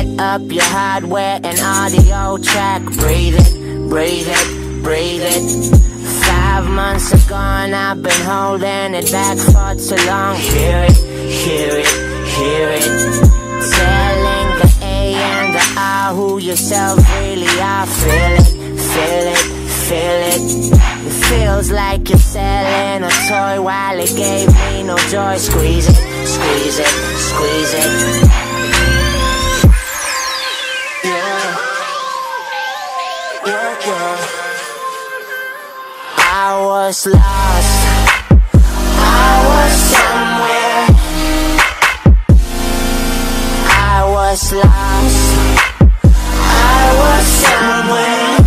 Set up your hardware and audio track. Breathe it, breathe it, breathe it. Five months ago and I've been holding it back for too long. Hear it, hear it, hear it. Telling the A and the R who yourself really are. Feel it, feel it, feel it. It feels like you're selling a toy while it gave me no joy. Squeeze it, squeeze it, squeeze it. Yeah. I was lost. I was somewhere. I was lost. I was somewhere.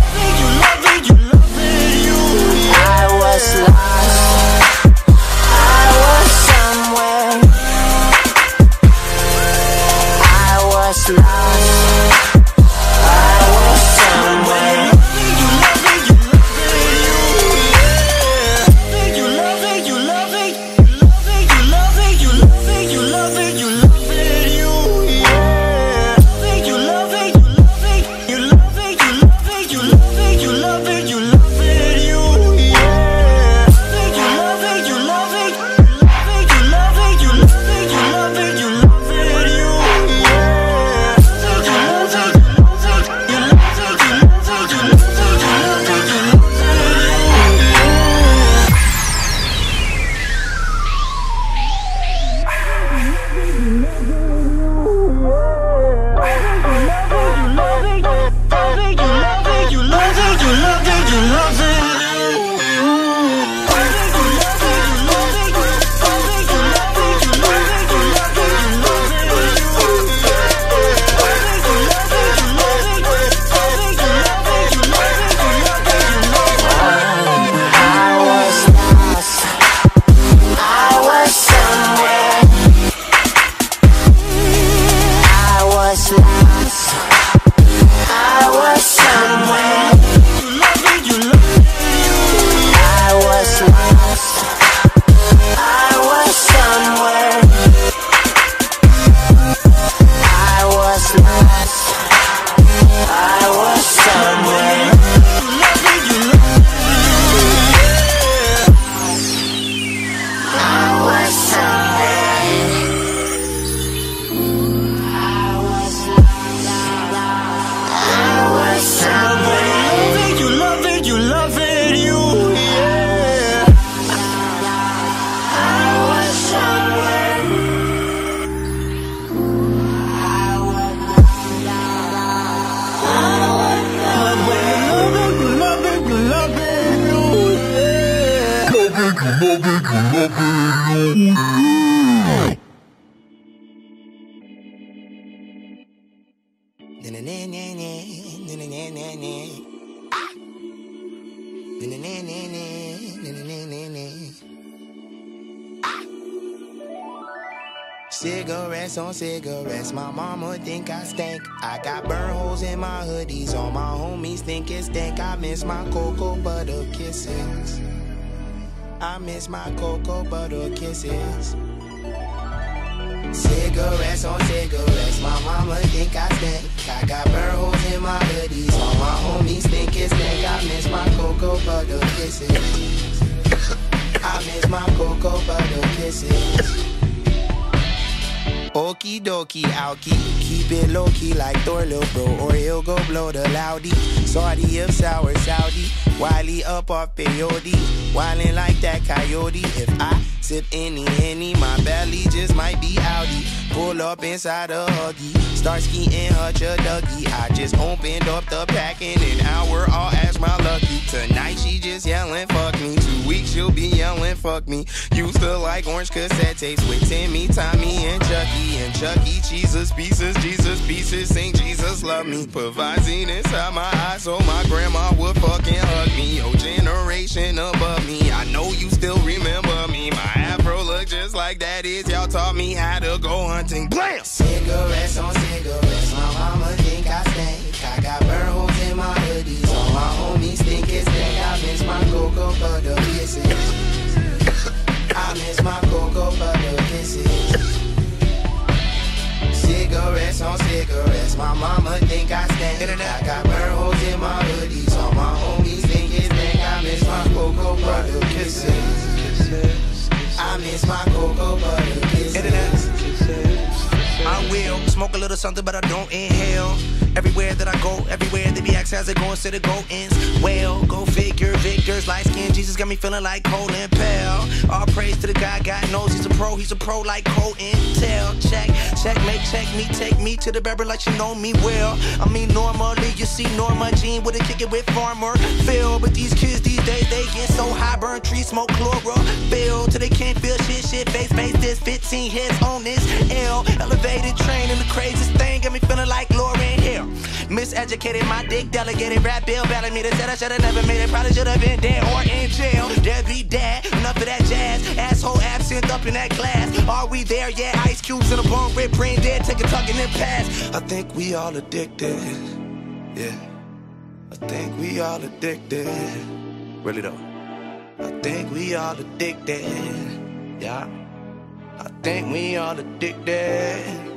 I was lost. Cigarettes on cigarettes, my mama think I stink. I got burn holes in my hoodies, all my homies think it stink. I miss my cocoa butter kisses. I miss my cocoa butter kisses. Cigarettes on cigarettes, my mama think I stink. I got burn holes in my hoodies, all my homies think it's stink. I miss my cocoa butter kisses. I miss my cocoa butter kisses. Okie dokie, alky. Keep it low key like Thor, bro, or he'll go blow the loudy. Saudi of sour Saudi, Wiley up off peyote. Wildin' like that coyote. If I sip any henny, my belly just might be outy. Pull up inside a huggy, start skiing hutch a dougie. I just opened up the pack in an hour, I'll ask be yelling, fuck me. Used to like orange cassette tapes with Timmy, Tommy, and Chucky. And Chucky, Jesus pieces, Jesus pieces, Saint Jesus love me. Put Visine inside my eyes so my grandma would fucking hug me. Your generation above me, I know you still remember me. My afro look just like that is. Y'all taught me how to go hunting. Blam! Cigarettes on cigarettes, my mama think I Internet. I got burn holes in my hoodies. All my homies it's think I miss my cocoa butter kisses. I miss my cocoa butter kisses. Internet. I will smoke a little something, but I don't inhale. Everywhere that I go, everywhere they be asking how's it going, instead of go ins. Well, go figure, victors, light skin, Jesus got me feeling like Colin Powell. All praise to the guy, God knows he's a pro, he's a pro like Cole Intel. Check, check, make, check me, take me to the barber like you know me well. I mean, normally you see Norma Jean with a kick it with Farmer Phil, but these kids these days they get so high, burn trees, smoke chloro chlorophyll till they can't feel shit, shit, face, face this, 15 hits on this L, elevated train and the craziest thing Miseducated, my dick delegated, rap bill belling me. They said I should've never made it, probably should've been dead or in jail. Dead be dead, enough of that jazz. Asshole absent up in that glass. Are we there yet? Ice cubes in a bone, rip brain dead, take a tugging and pass. I think we all addicted, yeah. I think we all addicted, really though. I think we all addicted, yeah. I think we all addicted.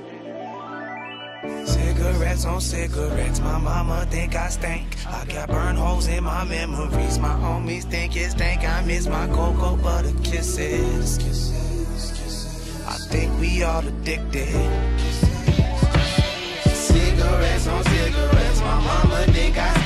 Cigarettes on cigarettes, my mama think I stink. I got burn holes in my memories. My homies think it's stank. I miss my cocoa butter kisses. I think we all addicted. Cigarettes on cigarettes, my mama think I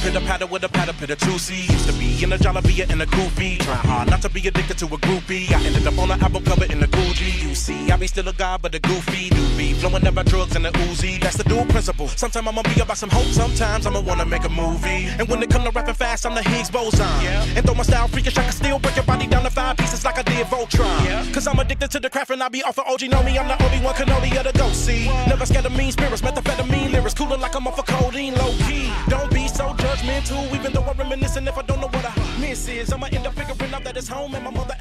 pitter patter with a patter, pitter juicy. Used to be in a Jollibee and a goofy. Trying hard not to be addicted to a groupie. I ended up on an album cover in the Gucci. You see, I be still a guy, but a goofy doobie. Flowing about drugs and the Uzi. That's the dual principle. Sometimes I'ma be about some hope, sometimes I'ma wanna make a movie. And when it come to rapping fast, I'm the Higgs boson. Yeah. And though my style freakish, I can still break your body down to five pieces like I did Voltron. Yeah. Cause I'm addicted to the craft and I be off of OG. Know me, I'm the only one Kenobi of the go see. Never scared of mean spirits, methamphetamine lyrics. Cooling like I'm off of codeine, low key. Judgmental, even though I'm reminiscing if I don't know what I miss is. I'ma end up figuring out that it's home and my mother